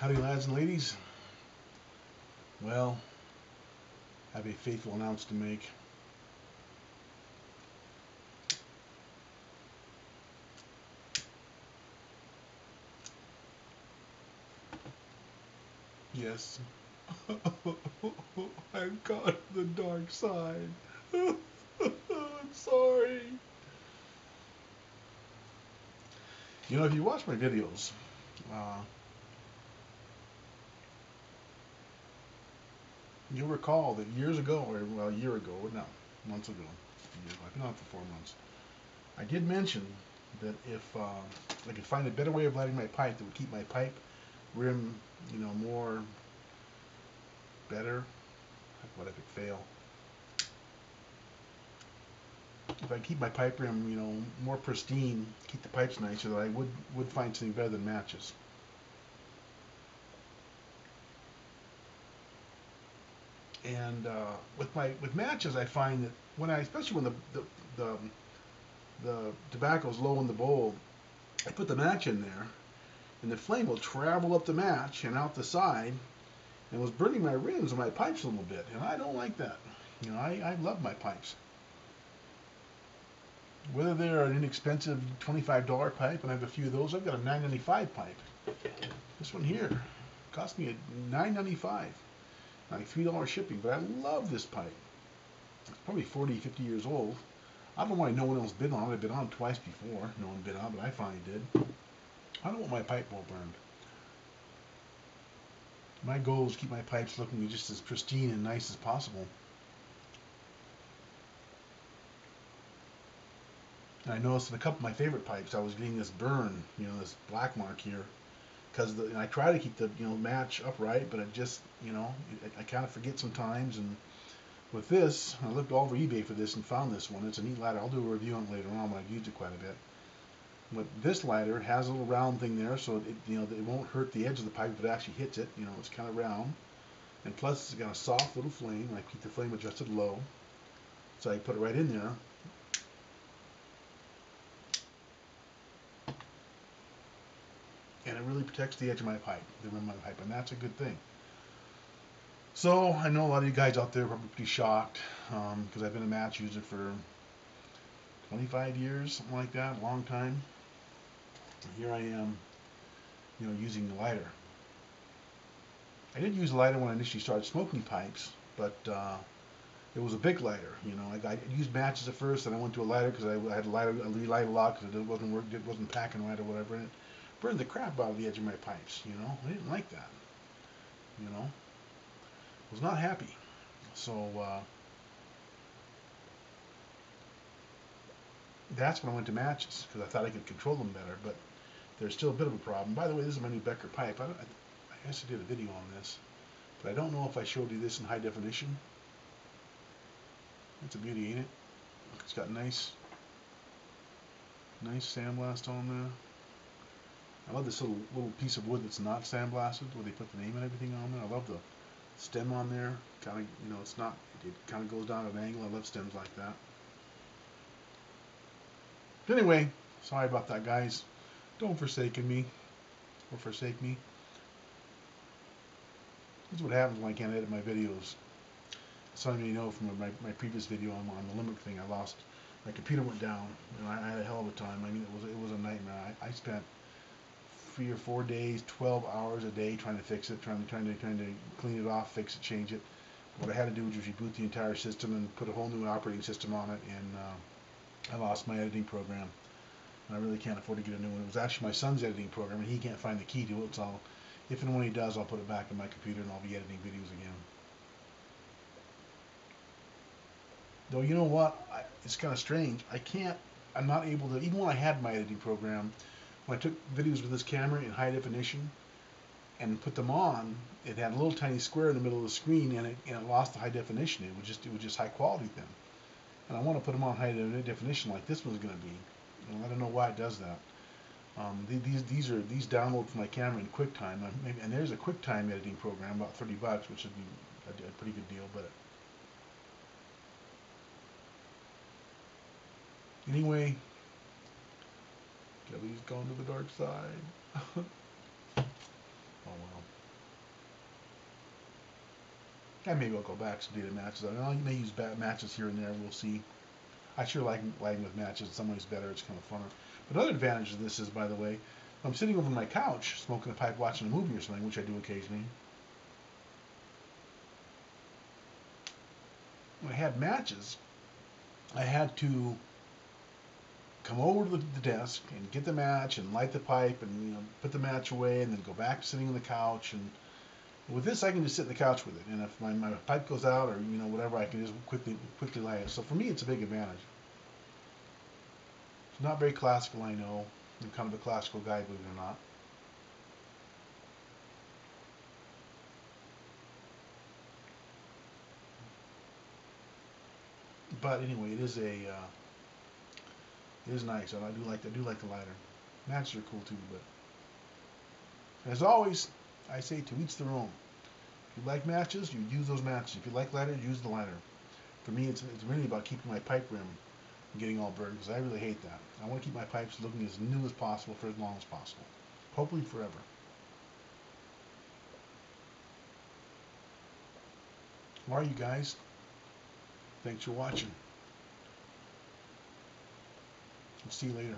Howdy lads and ladies. Well, I have a faithful announce to make. Yes. I've gone to the dark side. I'm sorry. You know, if you watch my videos, uh, you'll recall that years ago, or well, a year ago, no, months ago, I've been on for four months, I did mention that if uh, I could find a better way of lighting my pipe that would keep my pipe rim, you know, more better, what if it fail? If I keep my pipe rim, you know, more pristine, keep the pipes nicer, that I would would find something better than matches. And uh, with my with matches, I find that when I, especially when the the the, the tobacco is low in the bowl, I put the match in there, and the flame will travel up the match and out the side, and was burning my rims and my pipes a little bit, and I don't like that. You know, I, I love my pipes. Whether they're an inexpensive $25 pipe, and I have a few of those, I've got a 9.95 pipe. This one here cost me a 9.95 like $3 shipping, but I love this pipe. It's probably 40, 50 years old. I don't know why no one else bid on it. I've been on it twice before. No one bid on it, but I finally did. I don't want my pipe all burned. My goal is to keep my pipes looking just as pristine and nice as possible. And I noticed in a couple of my favorite pipes, I was getting this burn, you know, this black mark here because I try to keep the you know match upright, but I just you know I, I kind of forget sometimes. And with this, I looked all over eBay for this and found this one. It's a neat lighter. I'll do a review on it later on when I've used it quite a bit. But this lighter has a little round thing there, so it you know it won't hurt the edge of the pipe if it actually hits it. You know it's kind of round, and plus it's got a soft little flame. I keep the flame adjusted low, so I put it right in there and it really protects the edge of my pipe, the rim of my pipe, and that's a good thing. So I know a lot of you guys out there are probably pretty shocked because um, I've been a match user for 25 years, something like that, a long time. And here I am, you know, using the lighter. I did use a lighter when I initially started smoking pipes, but uh, it was a big lighter. You know, I, I, used matches at first, and I went to a lighter because I, I, had a lighter, a relight a lot because it wasn't work, it wasn't packing right or whatever it burned the crap out of the edge of my pipes, you know. I didn't like that, you know. I was not happy. So, uh, that's when I went to matches because I thought I could control them better, but there's still a bit of a problem. By the way, this is my new Becker pipe. I, I, I guess I did a video on this, but I don't know if I showed you this in high definition. It's a beauty, ain't it? It's got nice, nice sandblast on there. I love this little little piece of wood that's not sandblasted, where they put the name and everything on there. I love the stem on there. Kind of, you know, it's not. It kind of goes down at an angle. I love stems like that. Anyway, sorry about that, guys. Don't forsake me, or forsake me. This is what happens when I can't edit my videos. Some of you know from my, my previous video on, on the Limerick thing, I lost, my computer went down, and I, I had a hell of a time. I mean, it was it was a nightmare. I, I spent three or four days, 12 hours a day trying to fix it, trying to trying to trying to clean it off, fix it, change it. What I had to do was reboot the entire system and put a whole new operating system on it, and uh, I lost my editing program. And I really can't afford to get a new one. It was actually my son's editing program, and he can't find the key to it, so if and when he does, I'll put it back in my computer and I'll be editing videos again. Though you know what, I, it's kind of strange. I can't. I'm not able to. Even when I had my editing program, when I took videos with this camera in high definition and put them on, it had a little tiny square in the middle of the screen and it, and it lost the high definition. It was just it was just high quality then. And I want to put them on high definition like this one's going to be. And I don't know why it does that. Um, these these are these download from my camera in QuickTime, and there's a QuickTime editing program about 30 bucks, which would be a, a pretty good deal. But anyway, He's gone to the dark side. oh well. And maybe I'll go back to dated matches. I may use bat matches here and there. We'll see. I sure like lighting with matches. In some ways, better. It's kind of funner. But another advantage of this is, by the way, I'm sitting over my couch, smoking a pipe, watching a movie or something, which I do occasionally. When I had matches, I had to come over to the, desk and get the match and light the pipe and you know put the match away and then go back sitting on the couch. And with this I can just sit on the couch with it. And if my, my pipe goes out or you know whatever I can just quickly quickly light it. So for me it's a big advantage. It's not very classical I know. I'm kind of a classical guy believe it or not. But anyway it is a uh, it is nice, I do like I do like the lighter. Matches are cool too, but as always, I say to each their own. If you like matches, you use those matches. If you like lighter, use the lighter. For me, it's, it's really about keeping my pipe rim from getting all burned because I really hate that. I want to keep my pipes looking as new as possible for as long as possible. Hopefully forever. How are you guys? Thanks for watching. See you later.